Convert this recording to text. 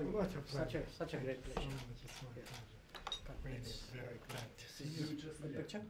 Oh, What a Such a, pleasure. such a great pleasure. so pleasure. much. It's my Yeah. pleasure. God, Really it's very glad to see This you. is a picture?